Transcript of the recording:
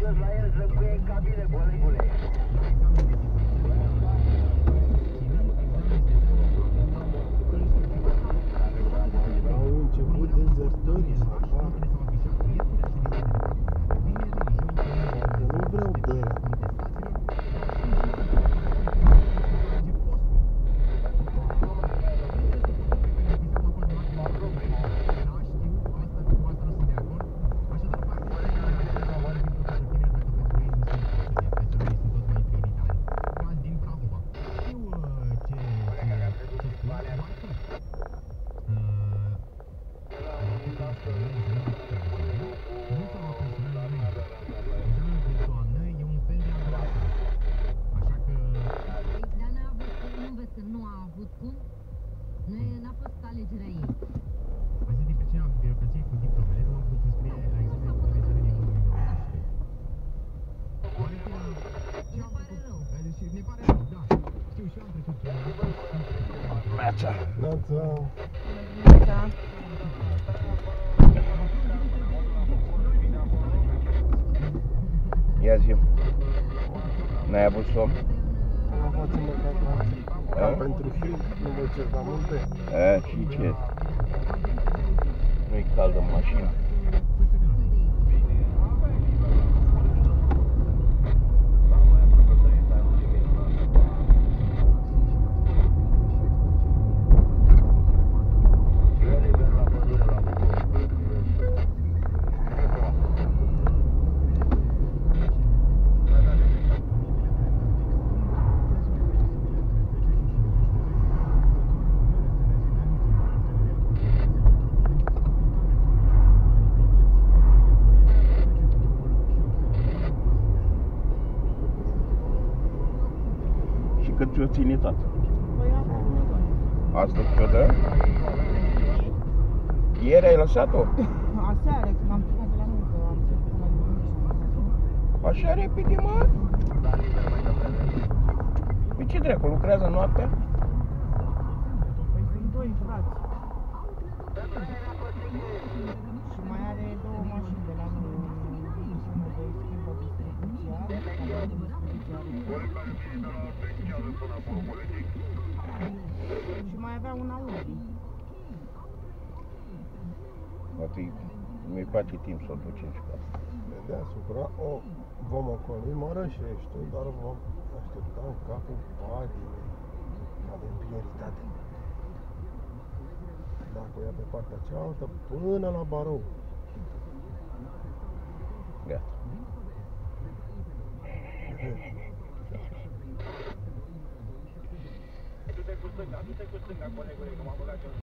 jos la el, zăcuie în cabine, colegule. Neața. Neața. Da. Ia zi N-ai avut somn? Învață-mă ca ca Da? pentru film, nu mă cer la multe. A, și ce? Nu-i cald în mașină. Cât ți-o ține tată? Păi am avut Asta ți-o dă? Ieri ai lăsat-o? Aseară, când am plecat de la muncă, am trecut până la dimineața. Așa repede, mă? Păi ce dracu, lucrează noaptea? Și mai avea un Audi. Poate mi face timp să o ducem și pe asta. De deasupra o vom ocoli Mărășești, dar vom aștepta în capul Badinei. Avem prioritate. Dacă o ia pe partea cealaltă, până la Barou. Gata. Du-te come on come on come on